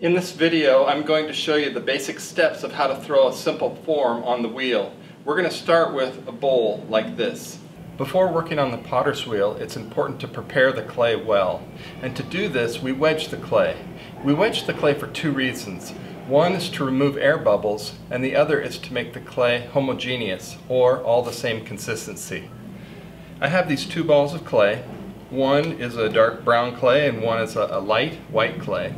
In this video, I'm going to show you the basic steps of how to throw a simple form on the wheel. We're going to start with a bowl like this. Before working on the potter's wheel, it's important to prepare the clay well. And to do this, we wedge the clay. We wedge the clay for two reasons. One is to remove air bubbles, and the other is to make the clay homogeneous, or all the same consistency. I have these two balls of clay. One is a dark brown clay and one is a, a light white clay.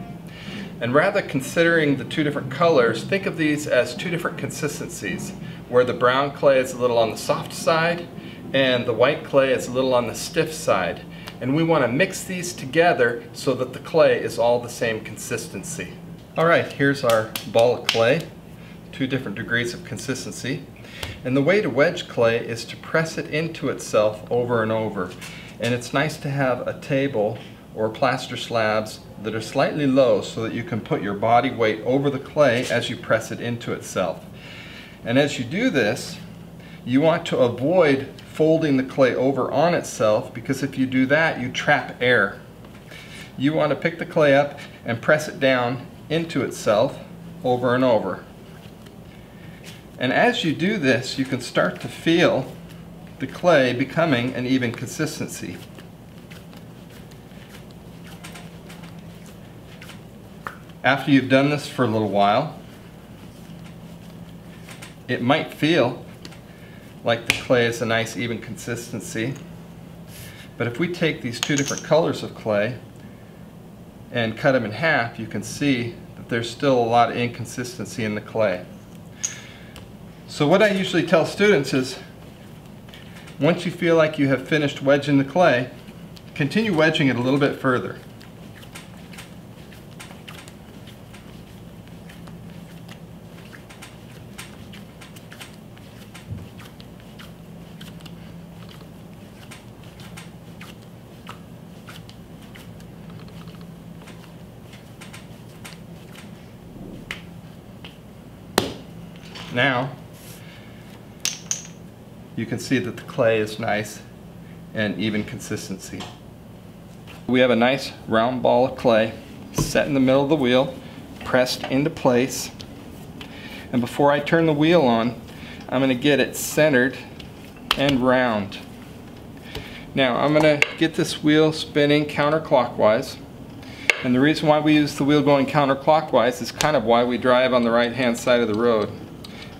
And rather considering the two different colors, think of these as two different consistencies, where the brown clay is a little on the soft side and the white clay is a little on the stiff side. And we want to mix these together so that the clay is all the same consistency. Alright, here's our ball of clay, two different degrees of consistency. And the way to wedge clay is to press it into itself over and over. And it's nice to have a table or plaster slabs that are slightly low so that you can put your body weight over the clay as you press it into itself. And as you do this, you want to avoid folding the clay over on itself because if you do that, you trap air. You want to pick the clay up and press it down into itself over and over. And as you do this, you can start to feel the clay becoming an even consistency. After you've done this for a little while, it might feel like the clay is a nice even consistency. But if we take these two different colors of clay and cut them in half, you can see that there's still a lot of inconsistency in the clay. So what I usually tell students is, once you feel like you have finished wedging the clay, continue wedging it a little bit further. Now, you can see that the clay is nice and even consistency. We have a nice round ball of clay set in the middle of the wheel, pressed into place. And before I turn the wheel on, I'm going to get it centered and round. Now I'm going to get this wheel spinning counterclockwise. And the reason why we use the wheel going counterclockwise is kind of why we drive on the right hand side of the road.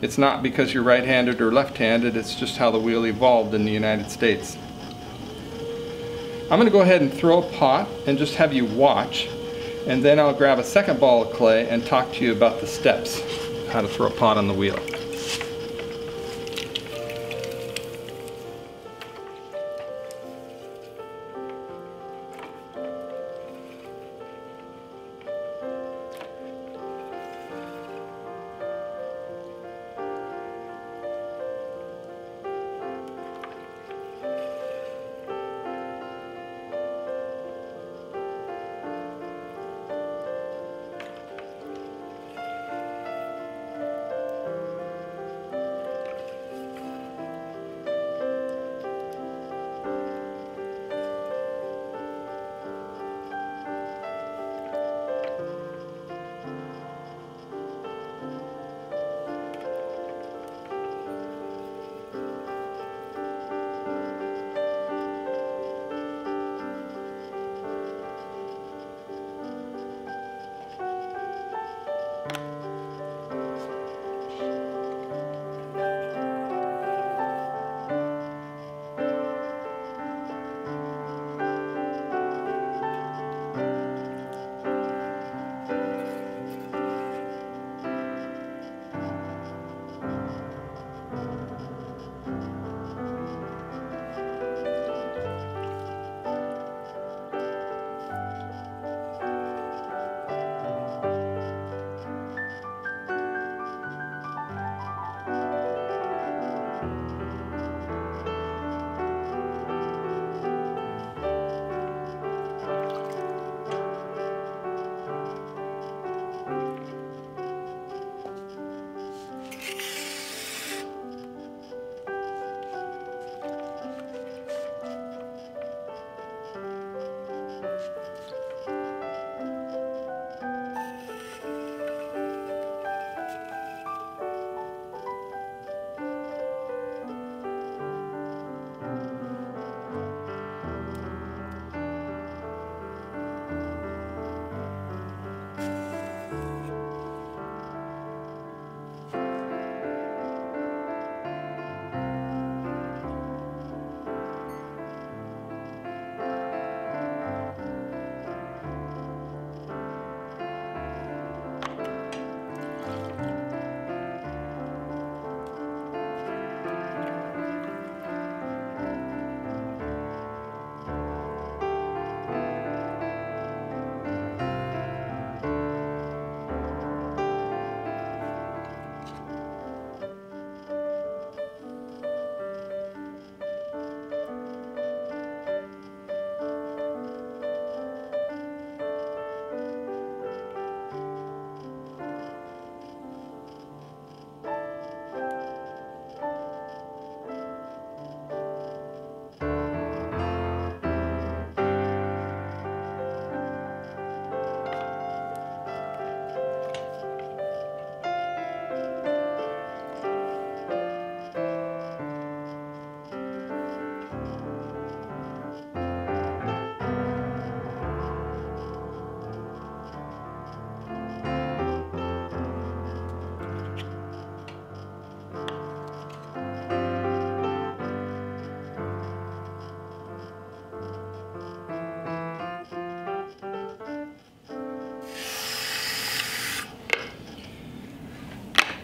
It's not because you're right-handed or left-handed, it's just how the wheel evolved in the United States. I'm going to go ahead and throw a pot and just have you watch and then I'll grab a second ball of clay and talk to you about the steps, how to throw a pot on the wheel.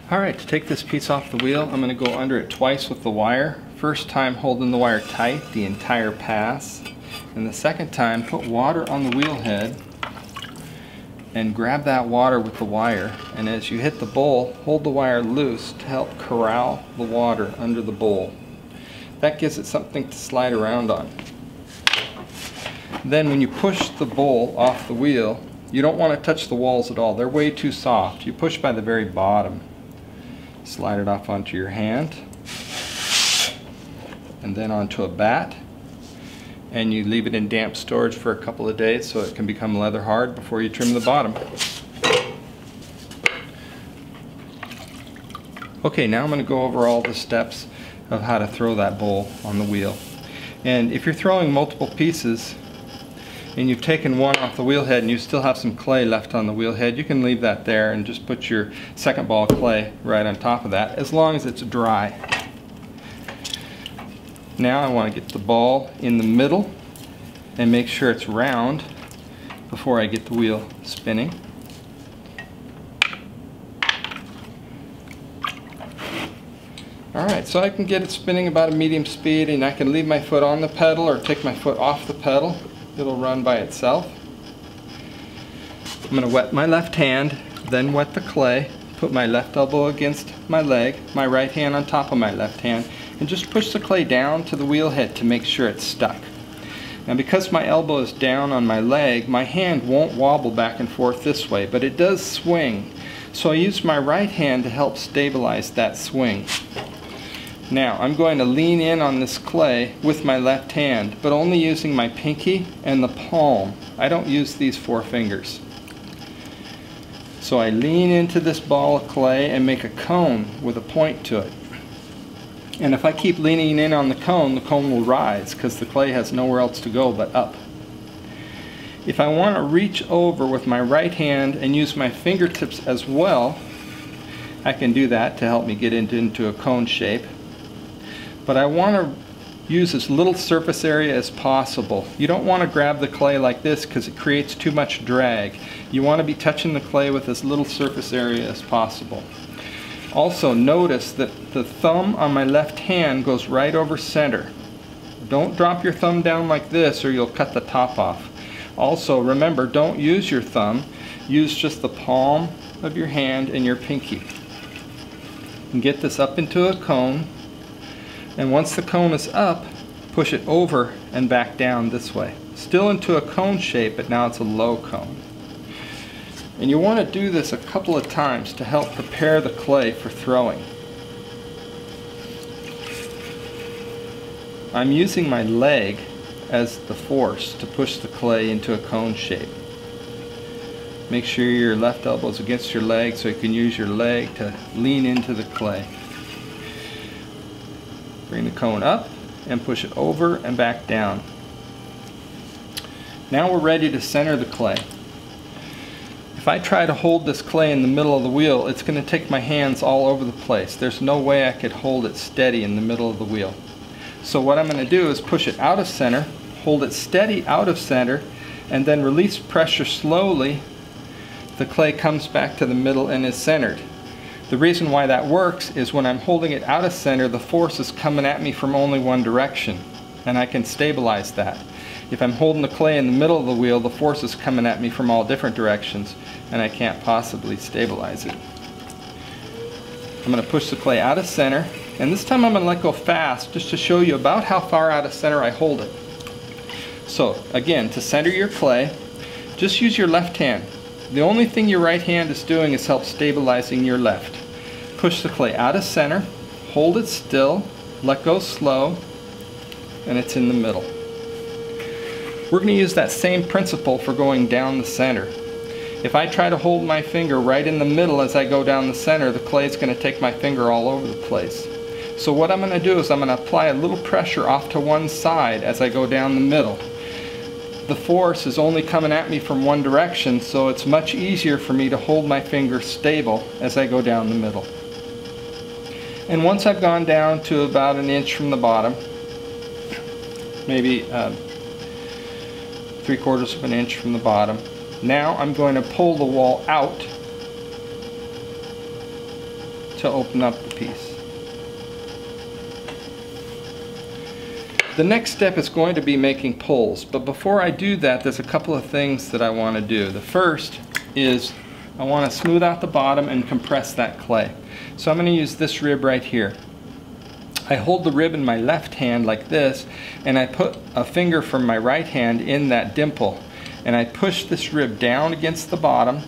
Alright, to take this piece off the wheel, I'm going to go under it twice with the wire. First time holding the wire tight the entire pass. And the second time put water on the wheel head and grab that water with the wire. And as you hit the bowl, hold the wire loose to help corral the water under the bowl. That gives it something to slide around on. Then when you push the bowl off the wheel, you don't want to touch the walls at all. They're way too soft. You push by the very bottom. Slide it off onto your hand and then onto a bat and you leave it in damp storage for a couple of days so it can become leather hard before you trim the bottom. Okay, now I'm going to go over all the steps of how to throw that bowl on the wheel. And if you're throwing multiple pieces, and you've taken one off the wheel head and you still have some clay left on the wheel head, you can leave that there and just put your second ball of clay right on top of that as long as it's dry. Now I want to get the ball in the middle and make sure it's round before I get the wheel spinning. Alright, so I can get it spinning about a medium speed and I can leave my foot on the pedal or take my foot off the pedal it'll run by itself. I'm going to wet my left hand, then wet the clay, put my left elbow against my leg, my right hand on top of my left hand, and just push the clay down to the wheel head to make sure it's stuck. Now because my elbow is down on my leg, my hand won't wobble back and forth this way, but it does swing. So I use my right hand to help stabilize that swing. Now I'm going to lean in on this clay with my left hand, but only using my pinky and the palm. I don't use these four fingers. So I lean into this ball of clay and make a cone with a point to it. And if I keep leaning in on the cone, the cone will rise because the clay has nowhere else to go but up. If I want to reach over with my right hand and use my fingertips as well, I can do that to help me get into, a cone shape but I want to use as little surface area as possible. You don't want to grab the clay like this because it creates too much drag. You want to be touching the clay with as little surface area as possible. Also notice that the thumb on my left hand goes right over center. Don't drop your thumb down like this or you'll cut the top off. Also remember don't use your thumb, use just the palm of your hand and your pinky. And get this up into a cone and once the cone is up, push it over and back down this way. Still into a cone shape, but now it's a low cone. And you want to do this a couple of times to help prepare the clay for throwing. I'm using my leg as the force to push the clay into a cone shape. Make sure your left elbow is against your leg so you can use your leg to lean into the clay. Bring the cone up and push it over and back down. Now we're ready to center the clay. If I try to hold this clay in the middle of the wheel, it's going to take my hands all over the place. There's no way I could hold it steady in the middle of the wheel. So what I'm going to do is push it out of center, hold it steady out of center, and then release pressure slowly. The clay comes back to the middle and is centered. The reason why that works is when I'm holding it out of center, the force is coming at me from only one direction, and I can stabilize that. If I'm holding the clay in the middle of the wheel, the force is coming at me from all different directions, and I can't possibly stabilize it. I'm going to push the clay out of center, and this time I'm going to let go fast just to show you about how far out of center I hold it. So again, to center your clay, just use your left hand. The only thing your right hand is doing is help stabilizing your left. Push the clay out of center, hold it still, let go slow, and it's in the middle. We're going to use that same principle for going down the center. If I try to hold my finger right in the middle as I go down the center, the clay is going to take my finger all over the place. So what I'm going to do is I'm going to apply a little pressure off to one side as I go down the middle the force is only coming at me from one direction, so it's much easier for me to hold my finger stable as I go down the middle. And once I've gone down to about an inch from the bottom, maybe uh, three quarters of an inch from the bottom, now I'm going to pull the wall out to open up the piece. The next step is going to be making pulls, but before I do that, there's a couple of things that I want to do. The first is I want to smooth out the bottom and compress that clay. So I'm going to use this rib right here. I hold the rib in my left hand like this, and I put a finger from my right hand in that dimple, and I push this rib down against the bottom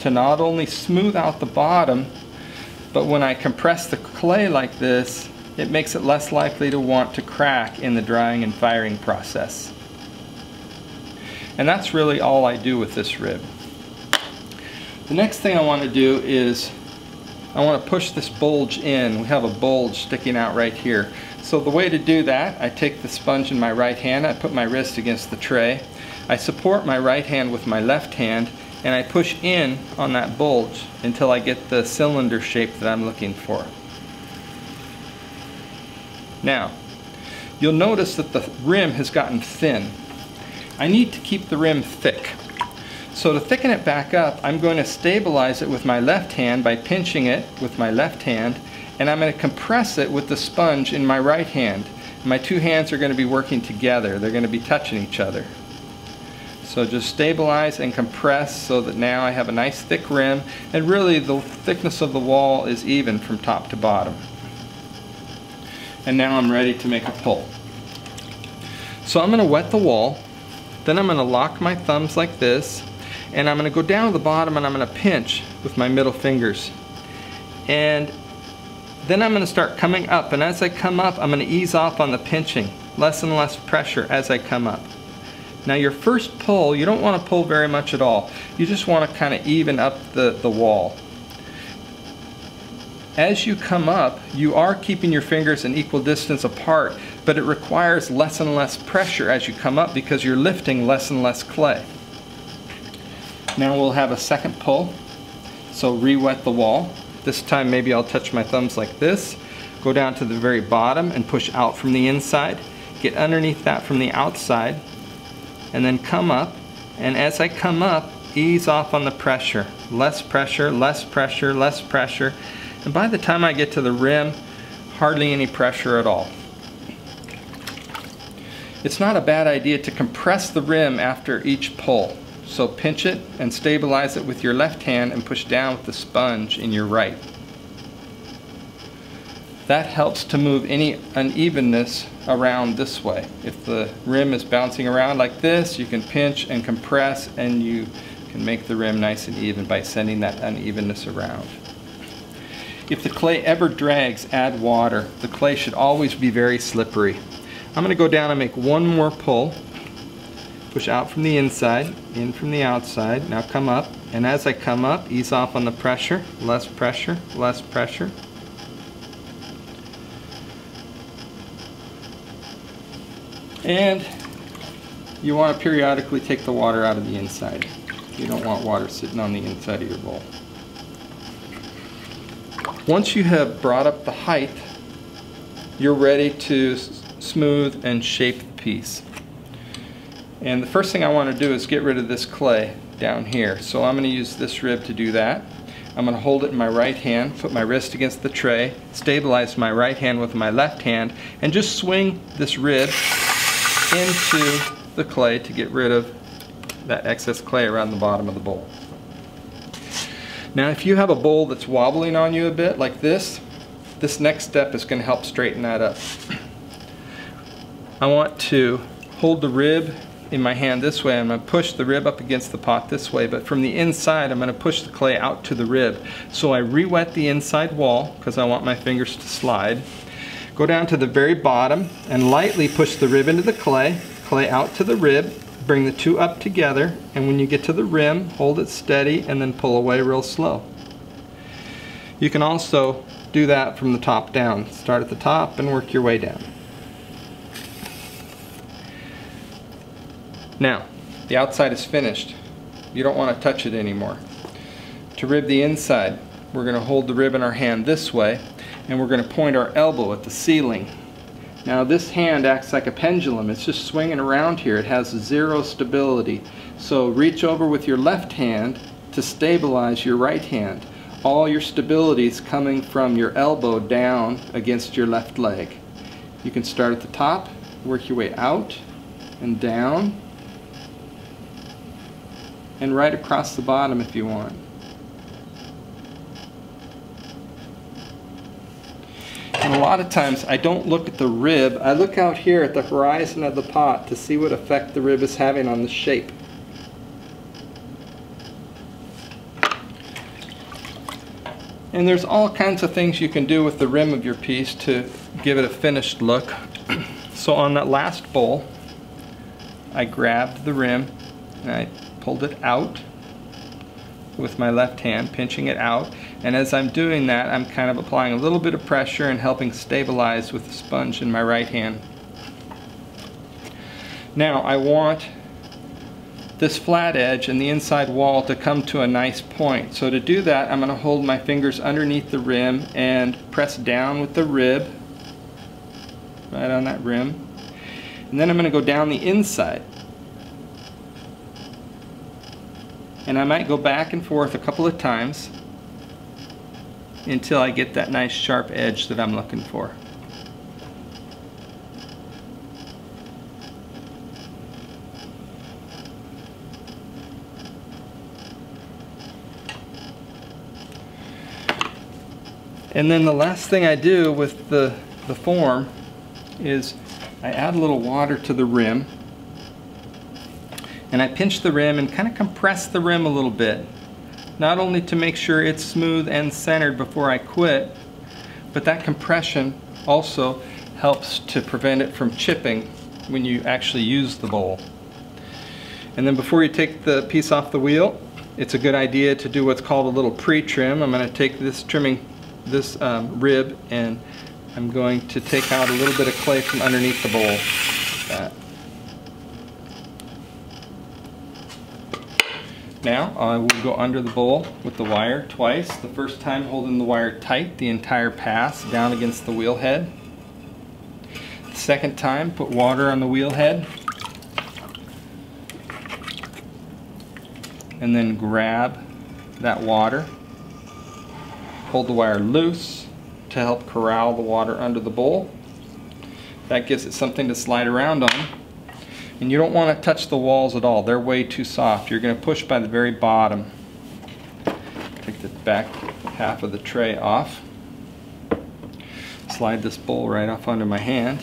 to not only smooth out the bottom, but when I compress the clay like this, it makes it less likely to want to crack in the drying and firing process. And that's really all I do with this rib. The next thing I want to do is I want to push this bulge in. We have a bulge sticking out right here. So the way to do that, I take the sponge in my right hand, I put my wrist against the tray, I support my right hand with my left hand, and I push in on that bulge until I get the cylinder shape that I'm looking for. Now, you'll notice that the rim has gotten thin. I need to keep the rim thick. So to thicken it back up, I'm going to stabilize it with my left hand by pinching it with my left hand, and I'm going to compress it with the sponge in my right hand. My two hands are going to be working together. They're going to be touching each other. So just stabilize and compress so that now I have a nice thick rim, and really the thickness of the wall is even from top to bottom. And now I'm ready to make a pull. So I'm going to wet the wall, then I'm going to lock my thumbs like this, and I'm going to go down to the bottom and I'm going to pinch with my middle fingers. And then I'm going to start coming up and as I come up I'm going to ease off on the pinching. Less and less pressure as I come up. Now your first pull, you don't want to pull very much at all. You just want to kind of even up the, the wall. As you come up, you are keeping your fingers an equal distance apart, but it requires less and less pressure as you come up because you're lifting less and less clay. Now we'll have a second pull. So re-wet the wall. This time maybe I'll touch my thumbs like this, go down to the very bottom and push out from the inside, get underneath that from the outside, and then come up. And as I come up, ease off on the pressure. Less pressure, less pressure, less pressure. And by the time I get to the rim, hardly any pressure at all. It's not a bad idea to compress the rim after each pull. So pinch it and stabilize it with your left hand and push down with the sponge in your right. That helps to move any unevenness around this way. If the rim is bouncing around like this, you can pinch and compress and you can make the rim nice and even by sending that unevenness around. If the clay ever drags, add water. The clay should always be very slippery. I'm going to go down and make one more pull Push out from the inside, in from the outside. Now come up, and as I come up, ease off on the pressure. Less pressure, less pressure. And you want to periodically take the water out of the inside. You don't want water sitting on the inside of your bowl. Once you have brought up the height, you're ready to smooth and shape the piece. And the first thing I want to do is get rid of this clay down here. So I'm going to use this rib to do that. I'm going to hold it in my right hand, put my wrist against the tray, stabilize my right hand with my left hand, and just swing this rib into the clay to get rid of that excess clay around the bottom of the bowl. Now if you have a bowl that's wobbling on you a bit like this, this next step is going to help straighten that up. I want to hold the rib in my hand this way. I'm going to push the rib up against the pot this way, but from the inside I'm going to push the clay out to the rib. So I re-wet the inside wall because I want my fingers to slide. Go down to the very bottom and lightly push the rib into the clay, clay out to the rib, bring the two up together, and when you get to the rim, hold it steady and then pull away real slow. You can also do that from the top down. Start at the top and work your way down. Now, the outside is finished. You don't want to touch it anymore. To rib the inside, we're going to hold the rib in our hand this way, and we're going to point our elbow at the ceiling. Now this hand acts like a pendulum. It's just swinging around here. It has zero stability. So reach over with your left hand to stabilize your right hand. all your stability is coming from your elbow down against your left leg. You can start at the top, work your way out and down, and right across the bottom if you want. And a lot of times I don't look at the rib, I look out here at the horizon of the pot to see what effect the rib is having on the shape. And there's all kinds of things you can do with the rim of your piece to give it a finished look. so on that last bowl, I grabbed the rim and I pulled it out with my left hand, pinching it out. And as I'm doing that, I'm kind of applying a little bit of pressure and helping stabilize with the sponge in my right hand. Now I want this flat edge and the inside wall to come to a nice point. So to do that, I'm going to hold my fingers underneath the rim and press down with the rib, right on that rim. And then I'm going to go down the inside. And I might go back and forth a couple of times until I get that nice sharp edge that I'm looking for. And then the last thing I do with the, the form is I add a little water to the rim and I pinch the rim and kind of compress the rim a little bit not only to make sure it's smooth and centered before I quit but that compression also helps to prevent it from chipping when you actually use the bowl. And then before you take the piece off the wheel it's a good idea to do what's called a little pre-trim. I'm going to take this trimming this um, rib and I'm going to take out a little bit of clay from underneath the bowl. Like Now I will go under the bowl with the wire twice. The first time holding the wire tight the entire pass down against the wheel head. The second time put water on the wheel head. And then grab that water. Hold the wire loose to help corral the water under the bowl. That gives it something to slide around on. And you don't want to touch the walls at all. They're way too soft. You're going to push by the very bottom. Take the back half of the tray off. Slide this bowl right off under my hand.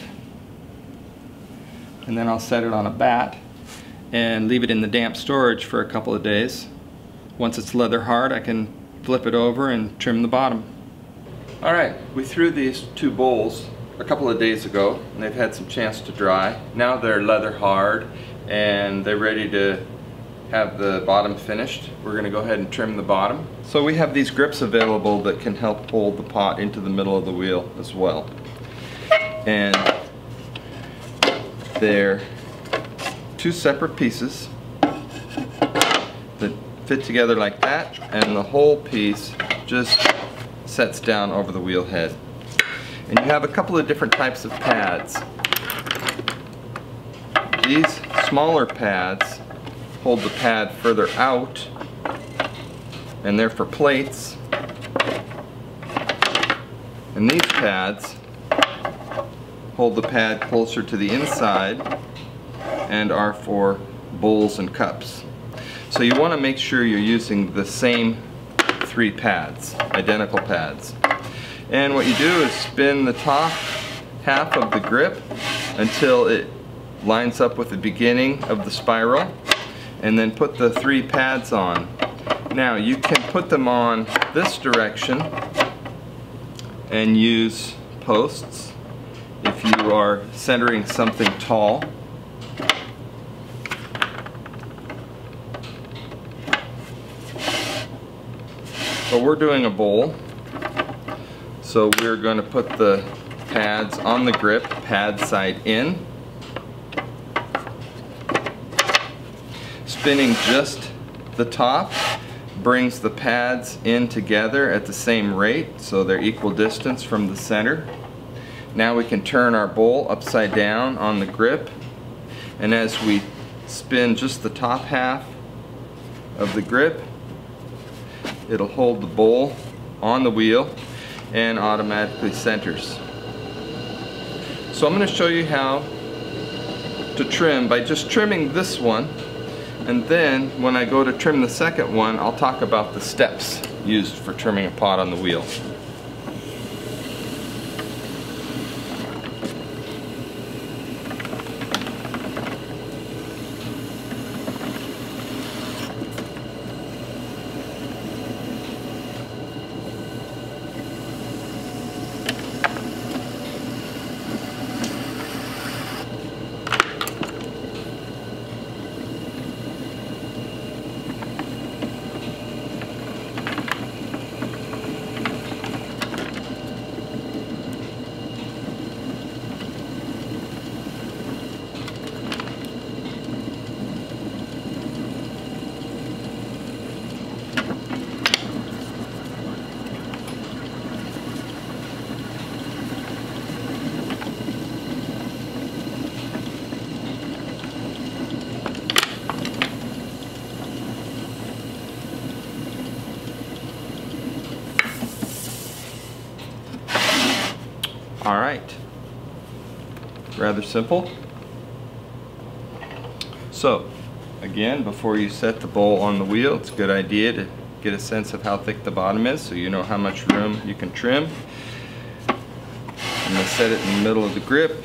And then I'll set it on a bat and leave it in the damp storage for a couple of days. Once it's leather hard, I can flip it over and trim the bottom. Alright, we threw these two bowls a couple of days ago and they've had some chance to dry. Now they're leather hard and they're ready to have the bottom finished. We're going to go ahead and trim the bottom. So we have these grips available that can help hold the pot into the middle of the wheel as well. And they're two separate pieces that fit together like that and the whole piece just sets down over the wheel head. And you have a couple of different types of pads. These smaller pads hold the pad further out and they're for plates. And these pads hold the pad closer to the inside and are for bowls and cups. So you want to make sure you're using the same three pads, identical pads. And what you do is spin the top half of the grip until it lines up with the beginning of the spiral and then put the three pads on. Now you can put them on this direction and use posts if you are centering something tall. But we're doing a bowl so we're going to put the pads on the grip, pad side in. Spinning just the top brings the pads in together at the same rate so they're equal distance from the center. Now we can turn our bowl upside down on the grip and as we spin just the top half of the grip it'll hold the bowl on the wheel and automatically centers. So I'm going to show you how to trim by just trimming this one and then when I go to trim the second one I'll talk about the steps used for trimming a pot on the wheel. All right, rather simple. So, again, before you set the bowl on the wheel, it's a good idea to get a sense of how thick the bottom is so you know how much room you can trim. I'm to set it in the middle of the grip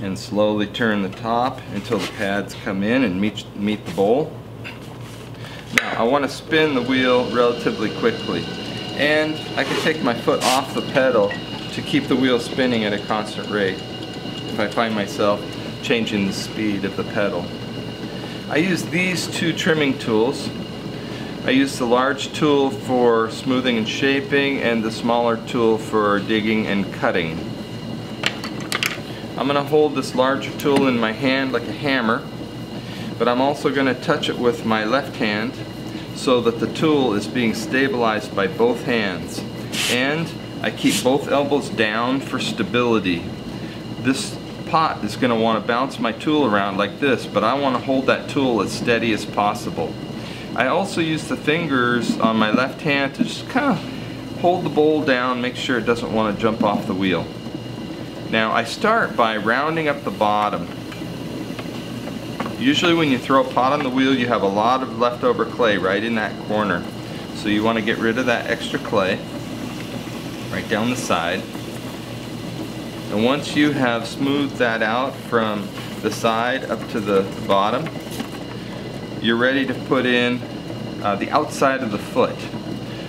and slowly turn the top until the pads come in and meet, meet the bowl. Now, I want to spin the wheel relatively quickly and I can take my foot off the pedal to keep the wheel spinning at a constant rate if I find myself changing the speed of the pedal. I use these two trimming tools. I use the large tool for smoothing and shaping and the smaller tool for digging and cutting. I'm going to hold this larger tool in my hand like a hammer but I'm also going to touch it with my left hand so that the tool is being stabilized by both hands. And I keep both elbows down for stability. This pot is going to want to bounce my tool around like this, but I want to hold that tool as steady as possible. I also use the fingers on my left hand to just kind of hold the bowl down, make sure it doesn't want to jump off the wheel. Now I start by rounding up the bottom Usually when you throw a pot on the wheel you have a lot of leftover clay right in that corner. So you want to get rid of that extra clay right down the side. And once you have smoothed that out from the side up to the bottom, you're ready to put in uh, the outside of the foot.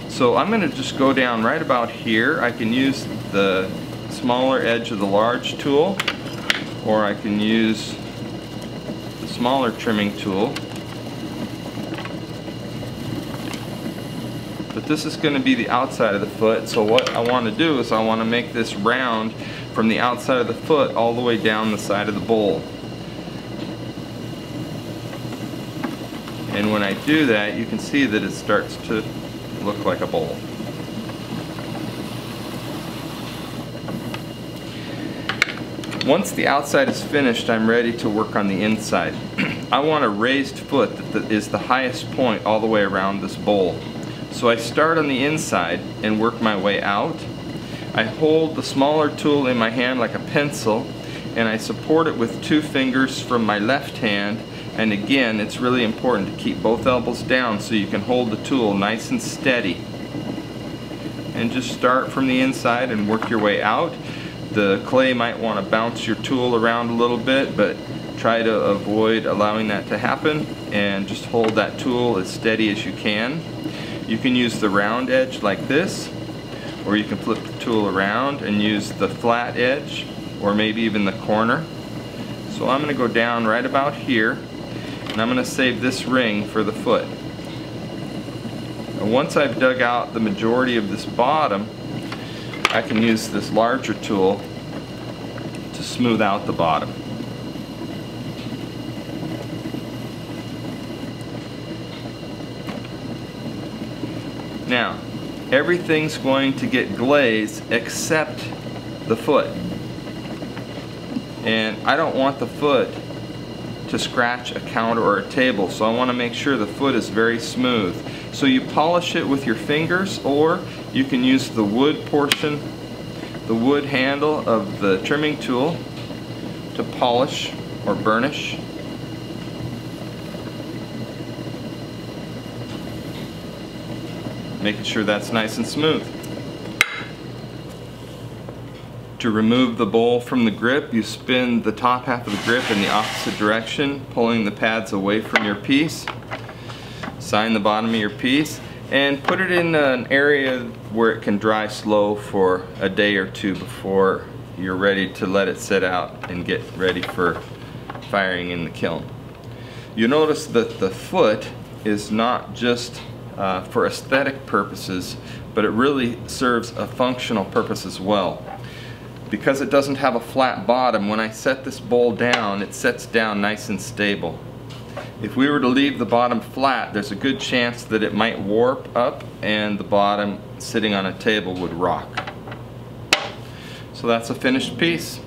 So I'm going to just go down right about here. I can use the smaller edge of the large tool or I can use smaller trimming tool. But this is going to be the outside of the foot, so what I want to do is I want to make this round from the outside of the foot all the way down the side of the bowl. And when I do that, you can see that it starts to look like a bowl. Once the outside is finished, I'm ready to work on the inside. I want a raised foot that is the highest point all the way around this bowl. So I start on the inside and work my way out. I hold the smaller tool in my hand like a pencil and I support it with two fingers from my left hand and again it's really important to keep both elbows down so you can hold the tool nice and steady and just start from the inside and work your way out the clay might want to bounce your tool around a little bit, but try to avoid allowing that to happen and just hold that tool as steady as you can. You can use the round edge like this, or you can flip the tool around and use the flat edge, or maybe even the corner. So I'm going to go down right about here, and I'm going to save this ring for the foot. And once I've dug out the majority of this bottom, I can use this larger tool to smooth out the bottom. Now, everything's going to get glazed except the foot. And I don't want the foot to scratch a counter or a table, so I want to make sure the foot is very smooth. So you polish it with your fingers, or you can use the wood portion, the wood handle of the trimming tool to polish or burnish. Making sure that's nice and smooth. To remove the bowl from the grip, you spin the top half of the grip in the opposite direction, pulling the pads away from your piece. Sign the bottom of your piece and put it in an area where it can dry slow for a day or two before you're ready to let it sit out and get ready for firing in the kiln. You notice that the foot is not just uh, for aesthetic purposes, but it really serves a functional purpose as well because it doesn't have a flat bottom, when I set this bowl down, it sets down nice and stable. If we were to leave the bottom flat, there's a good chance that it might warp up and the bottom sitting on a table would rock. So that's a finished piece.